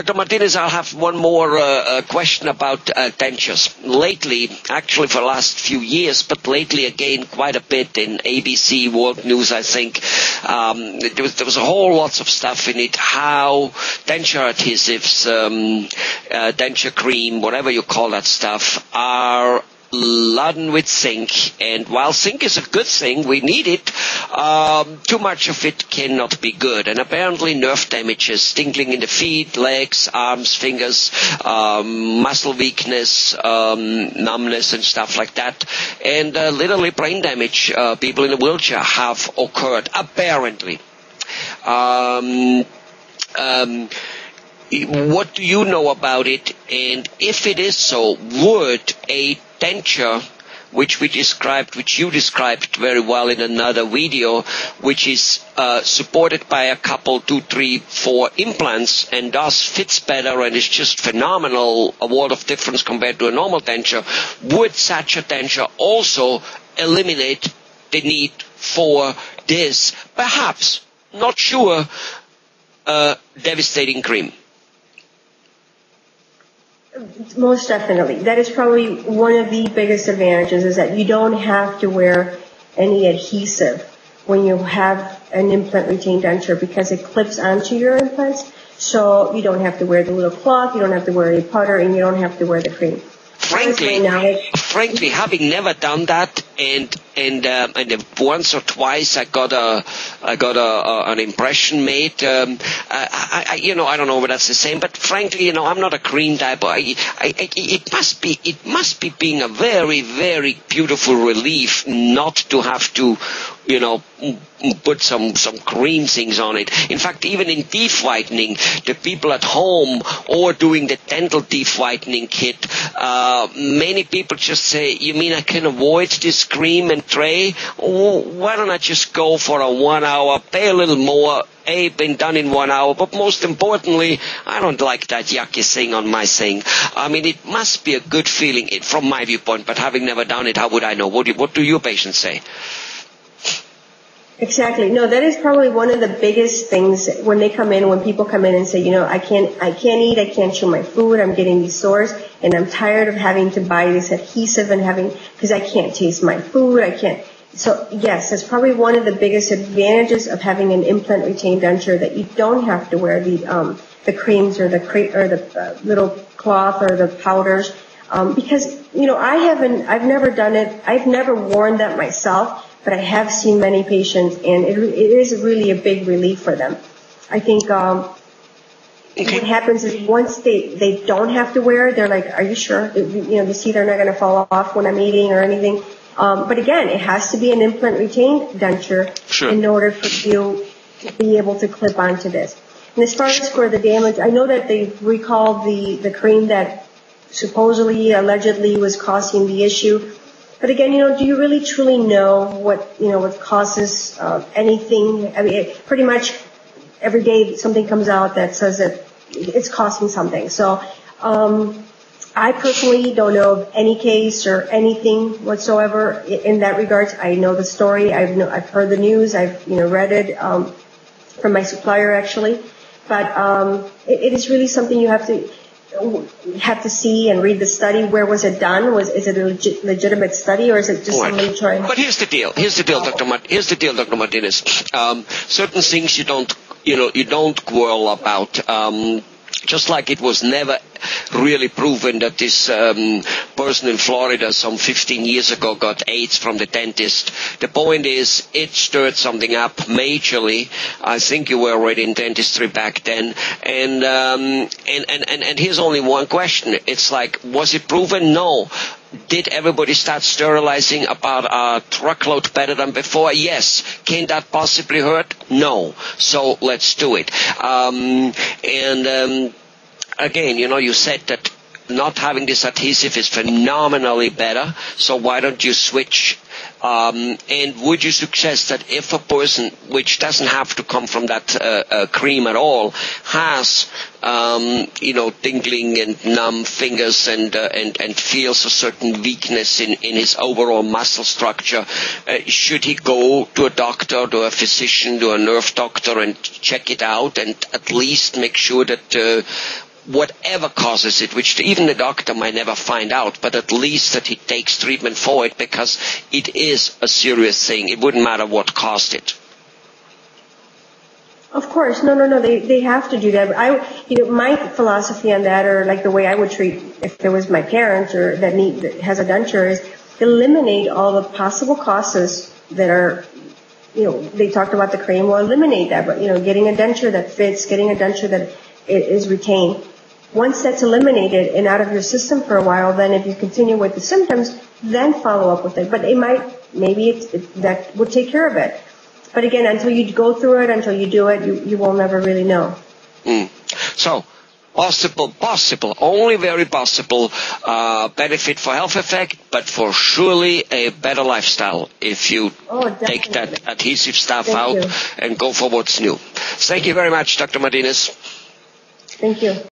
Dr. Martinez, I'll have one more uh, uh, question about uh, dentures. Lately, actually for the last few years, but lately again quite a bit in ABC World News, I think, um, there, was, there was a whole lots of stuff in it, how denture adhesives, um, uh, denture cream, whatever you call that stuff, are laden with zinc. And while zinc is a good thing, we need it, um, too much of it cannot be good. And apparently nerve damages, tingling in the feet, legs, arms, fingers, um, muscle weakness, um, numbness and stuff like that. And uh, literally brain damage, uh, people in a wheelchair have occurred, apparently. Um, um, what do you know about it? And if it is so, would a denture which we described, which you described very well in another video, which is uh, supported by a couple, two, three, four implants, and thus fits better and is just phenomenal, a world of difference compared to a normal denture. Would such a denture also eliminate the need for this, perhaps, not sure, uh, devastating cream? Most definitely. That is probably one of the biggest advantages is that you don't have to wear any adhesive when you have an implant retained denture because it clips onto your implants. So you don't have to wear the little cloth, you don't have to wear any powder, and you don't have to wear the cream frankly, frankly, having never done that, and and um, and once or twice I got a I got a, a an impression made. Um, I, I, you know I don't know whether that's the same, but frankly, you know I'm not a cream type. I, I, it must be it must be being a very very beautiful relief not to have to you know, put some, some cream things on it. In fact, even in teeth whitening, the people at home or doing the dental teeth whitening kit, uh, many people just say, you mean I can avoid this cream and tray? Oh, why don't I just go for a one hour, pay a little more, a, been done in one hour, but most importantly, I don't like that yucky thing on my thing. I mean, it must be a good feeling it, from my viewpoint, but having never done it, how would I know? What do, what do your patients say? Exactly. No, that is probably one of the biggest things when they come in, when people come in and say, you know, I can't, I can't eat, I can't chew my food, I'm getting these sores, and I'm tired of having to buy this adhesive and having, because I can't taste my food, I can't. So yes, that's probably one of the biggest advantages of having an implant retained denture that you don't have to wear the, um, the creams or the cre- or the uh, little cloth or the powders. Um, because, you know, I haven't, I've never done it, I've never worn that myself, but I have seen many patients, and it, it is really a big relief for them. I think um, okay. what happens is once they they don't have to wear it, they're like, "Are you sure? You know, the teeth are not going to fall off when I'm eating or anything." Um, but again, it has to be an implant retained denture sure. in order for you to be able to clip onto this. And as far as for the damage, I know that they recalled the the cream that supposedly allegedly was causing the issue. But again, you know, do you really truly know what, you know, what causes uh, anything? I mean, pretty much every day something comes out that says that it's causing something. So, um, I personally don't know of any case or anything whatsoever in that regard. I know the story. I've heard the news. I've you know read it um, from my supplier actually, but um, it is really something you have to have to see and read the study. Where was it done? Was is it a legit, legitimate study or is it just somebody trying? But here's the deal. Here's the deal, Dr. Mart- here's the deal, Dr. Martinez. Um, certain things you don't, you know, you don't quarrel about. Um, just like it was never really proven that this um, person in Florida some 15 years ago got AIDS from the dentist. The point is, it stirred something up majorly. I think you were already in dentistry back then. And, um, and, and, and, and here's only one question. It's like, was it proven? No. Did everybody start sterilizing about a truckload better than before? Yes. Can that possibly hurt? No. So let's do it. Um, and um, again, you know, you said that not having this adhesive is phenomenally better. So why don't you switch? Um, and would you suggest that if a person, which doesn't have to come from that uh, uh, cream at all, has um, you know tingling and numb fingers and uh, and and feels a certain weakness in in his overall muscle structure, uh, should he go to a doctor, to a physician, to a nerve doctor, and check it out, and at least make sure that uh, whatever causes it, which even the doctor might never find out, but at least that he takes treatment for it because it is a serious thing. It wouldn't matter what caused it. Of course, no, no, no. They they have to do that. I, you know, my philosophy on that, or like the way I would treat if it was my parents or that need that has a denture, is eliminate all the possible causes that are, you know, they talked about the cream. Well, eliminate that, but you know, getting a denture that fits, getting a denture that is retained. Once that's eliminated and out of your system for a while, then if you continue with the symptoms, then follow up with it. But it might, maybe it's, it, that would take care of it. But again, until you go through it, until you do it, you, you will never really know. Mm. So, possible, possible, only very possible uh, benefit for health effect, but for surely a better lifestyle if you oh, take that adhesive stuff Thank out you. and go for what's new. Thank you very much, Dr. Martinez. Thank you.